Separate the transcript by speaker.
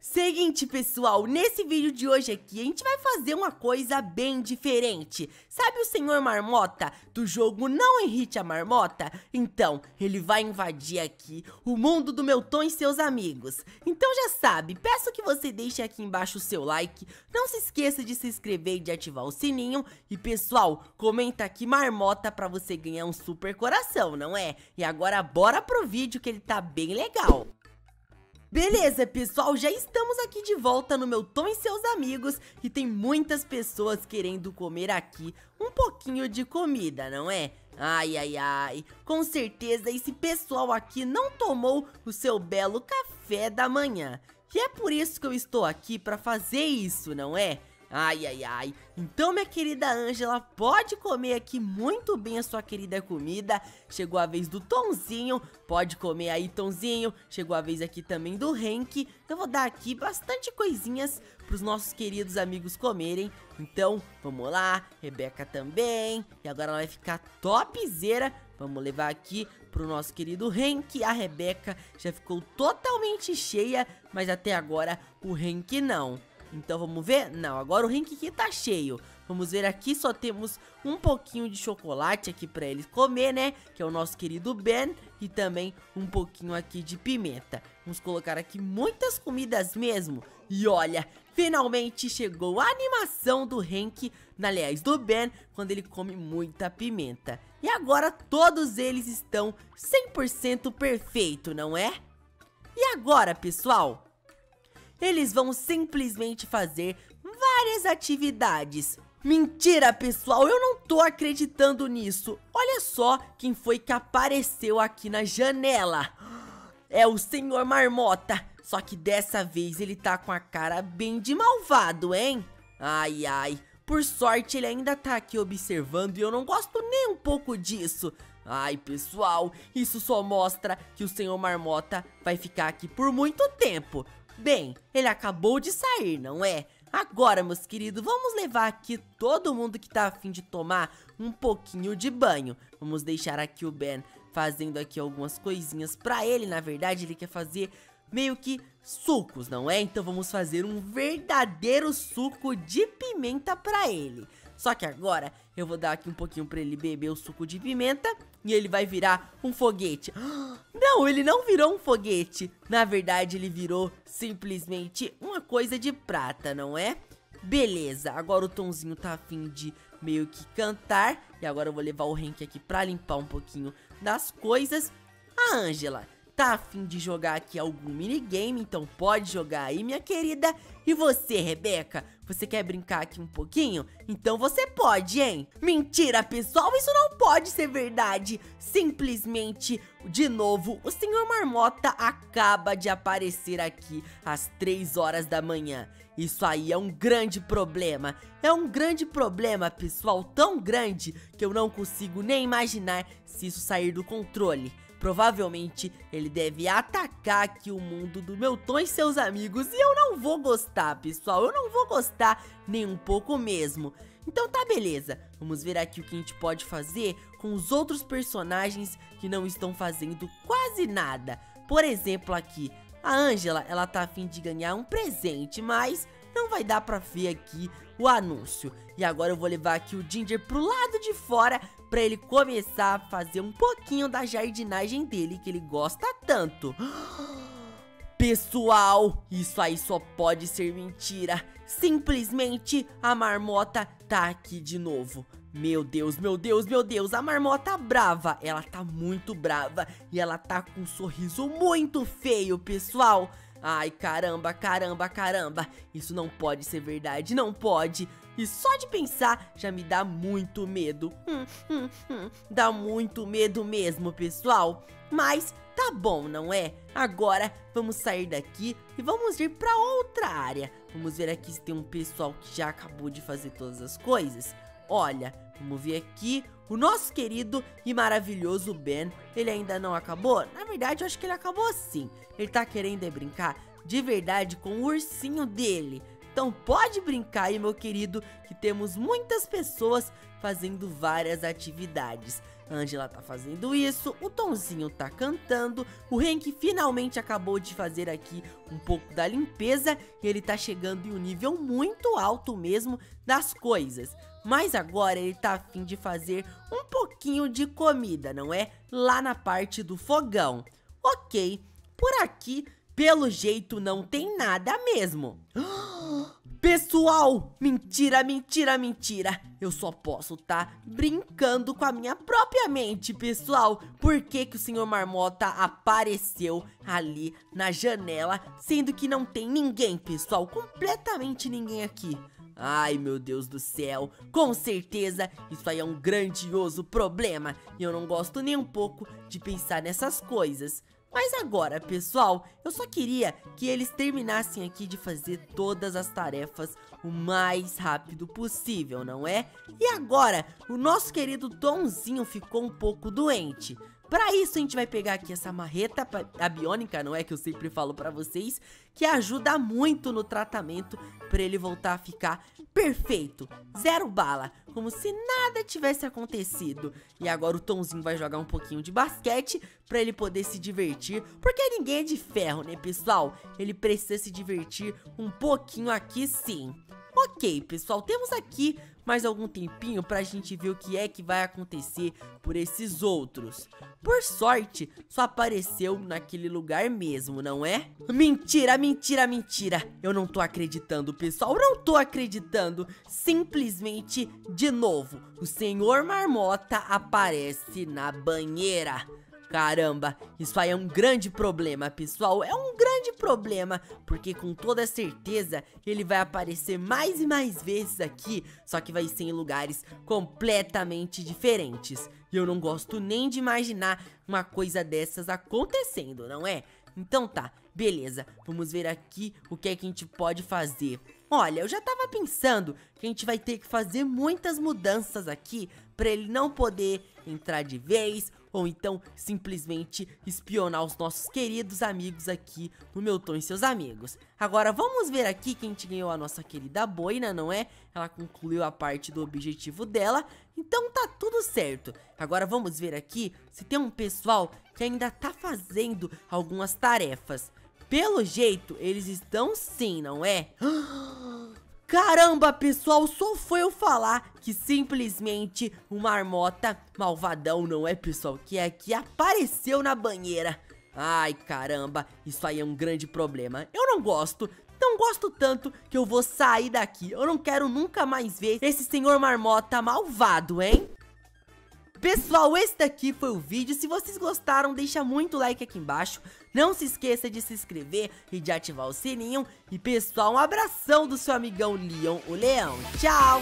Speaker 1: Seguinte, pessoal, nesse vídeo de hoje aqui, a gente vai fazer uma coisa bem diferente. Sabe o Senhor Marmota do jogo Não Irrite a Marmota? Então, ele vai invadir aqui o mundo do meu Tom e seus amigos. Então já sabe, peço que você deixe aqui embaixo o seu like, não se esqueça de se inscrever e de ativar o sininho. E pessoal, comenta aqui Marmota pra você ganhar um super coração, não é? E agora bora pro vídeo que ele tá bem legal. Beleza, pessoal, já estamos aqui de volta no meu Tom e seus amigos e tem muitas pessoas querendo comer aqui um pouquinho de comida, não é? Ai, ai, ai, com certeza esse pessoal aqui não tomou o seu belo café da manhã. E é por isso que eu estou aqui para fazer isso, não é? Ai, ai, ai. Então, minha querida Ângela, pode comer aqui muito bem a sua querida comida. Chegou a vez do Tonzinho. Pode comer aí, Tonzinho. Chegou a vez aqui também do Henk. Eu vou dar aqui bastante coisinhas pros nossos queridos amigos comerem. Então, vamos lá. Rebeca também. E agora ela vai ficar topzera. Vamos levar aqui pro nosso querido Henk. A Rebeca já ficou totalmente cheia, mas até agora o Henk não. Então vamos ver? Não, agora o rank aqui tá cheio. Vamos ver aqui, só temos um pouquinho de chocolate aqui pra eles comer, né? Que é o nosso querido Ben. E também um pouquinho aqui de pimenta. Vamos colocar aqui muitas comidas mesmo. E olha, finalmente chegou a animação do Hank, aliás, do Ben, quando ele come muita pimenta. E agora todos eles estão 100% perfeito, não é? E agora, pessoal? Eles vão simplesmente fazer várias atividades. Mentira, pessoal, eu não tô acreditando nisso. Olha só quem foi que apareceu aqui na janela. É o Senhor Marmota. Só que dessa vez ele tá com a cara bem de malvado, hein? Ai, ai. Por sorte ele ainda tá aqui observando e eu não gosto nem um pouco disso. Ai, pessoal, isso só mostra que o Senhor Marmota vai ficar aqui por muito tempo. Bem, ele acabou de sair, não é? Agora, meus queridos, vamos levar aqui todo mundo que tá afim de tomar um pouquinho de banho. Vamos deixar aqui o Ben fazendo aqui algumas coisinhas pra ele. Na verdade, ele quer fazer meio que sucos, não é? Então vamos fazer um verdadeiro suco de pimenta pra ele. Só que agora eu vou dar aqui um pouquinho pra ele beber o suco de pimenta e ele vai virar um foguete. Não, ele não virou um foguete. Na verdade, ele virou simplesmente uma coisa de prata, não é? Beleza, agora o Tonzinho tá afim de meio que cantar. E agora eu vou levar o Hank aqui pra limpar um pouquinho das coisas. A Ângela tá afim de jogar aqui algum minigame, então pode jogar aí, minha querida. E você, Rebeca, você quer brincar aqui um pouquinho? Então você pode, hein? Mentira, pessoal, isso não pode ser verdade. Simplesmente, de novo, o Senhor Marmota acaba de aparecer aqui às 3 horas da manhã. Isso aí é um grande problema. É um grande problema, pessoal, tão grande que eu não consigo nem imaginar se isso sair do controle. Provavelmente ele deve atacar aqui o mundo do meu Tom e seus amigos e eu não vou gostar, pessoal, eu não vou gostar nem um pouco mesmo. Então tá beleza, vamos ver aqui o que a gente pode fazer com os outros personagens que não estão fazendo quase nada. Por exemplo aqui, a Angela, ela tá afim de ganhar um presente, mas não vai dar pra ver aqui o anúncio. E agora eu vou levar aqui o Ginger pro lado de fora pra ele começar a fazer um pouquinho da jardinagem dele, que ele gosta tanto. Pessoal, isso aí só pode ser mentira. Simplesmente a marmota tá aqui de novo. Meu Deus, meu Deus, meu Deus, a marmota brava, ela tá muito brava e ela tá com um sorriso muito feio, pessoal. Ai, caramba, caramba, caramba. Isso não pode ser verdade, não pode. E só de pensar já me dá muito medo. Hum, hum, hum. Dá muito medo mesmo, pessoal. Mas tá bom, não é? Agora vamos sair daqui e vamos ir pra outra área. Vamos ver aqui se tem um pessoal que já acabou de fazer todas as coisas. Olha, vamos ver aqui o nosso querido e maravilhoso Ben, ele ainda não acabou? Na verdade, eu acho que ele acabou sim. Ele tá querendo é brincar de verdade com o ursinho dele. Então pode brincar aí, meu querido, que temos muitas pessoas fazendo várias atividades. Angela tá fazendo isso, o Tonzinho tá cantando, o Hank finalmente acabou de fazer aqui um pouco da limpeza e ele tá chegando em um nível muito alto mesmo das coisas. Mas agora ele tá afim de fazer um pouquinho de comida, não é? Lá na parte do fogão. Ok, por aqui, pelo jeito, não tem nada mesmo. Pessoal, mentira, mentira, mentira. Eu só posso estar tá brincando com a minha própria mente, pessoal. Por que, que o senhor Marmota apareceu ali na janela, sendo que não tem ninguém, pessoal? Completamente ninguém aqui. Ai, meu Deus do céu, com certeza isso aí é um grandioso problema e eu não gosto nem um pouco de pensar nessas coisas. Mas agora, pessoal, eu só queria que eles terminassem aqui de fazer todas as tarefas o mais rápido possível, não é? E agora, o nosso querido Tomzinho ficou um pouco doente. Para isso a gente vai pegar aqui essa marreta a biônica, não é que eu sempre falo para vocês, que ajuda muito no tratamento para ele voltar a ficar perfeito, zero bala, como se nada tivesse acontecido. E agora o Tomzinho vai jogar um pouquinho de basquete para ele poder se divertir, porque ninguém é de ferro, né, pessoal? Ele precisa se divertir um pouquinho aqui sim. Ok, pessoal, temos aqui mais algum tempinho pra gente ver o que é que vai acontecer por esses outros. Por sorte, só apareceu naquele lugar mesmo, não é? Mentira, mentira, mentira. Eu não tô acreditando, pessoal, não tô acreditando. Simplesmente, de novo, o Senhor Marmota aparece na banheira. Caramba, isso aí é um grande problema, pessoal. É um grande problema, porque com toda certeza ele vai aparecer mais e mais vezes aqui, só que vai ser em lugares completamente diferentes. E eu não gosto nem de imaginar uma coisa dessas acontecendo, não é? Então tá, beleza, vamos ver aqui o que é que a gente pode fazer. Olha, eu já tava pensando que a gente vai ter que fazer muitas mudanças aqui para ele não poder entrar de vez ou então simplesmente espionar os nossos queridos amigos aqui no meu tom e seus amigos. Agora vamos ver aqui que a gente ganhou a nossa querida boina, não é? Ela concluiu a parte do objetivo dela, então tá tudo certo. Agora vamos ver aqui se tem um pessoal que ainda tá fazendo algumas tarefas. Pelo jeito, eles estão sim, não é? Caramba, pessoal, só foi eu falar que simplesmente o marmota malvadão, não é, pessoal? Que é que apareceu na banheira. Ai, caramba, isso aí é um grande problema. Eu não gosto, não gosto tanto que eu vou sair daqui. Eu não quero nunca mais ver esse senhor marmota malvado, hein? Pessoal, esse daqui foi o vídeo. Se vocês gostaram, deixa muito like aqui embaixo. Não se esqueça de se inscrever e de ativar o sininho. E pessoal, um abração do seu amigão Leon, o Leão. Tchau!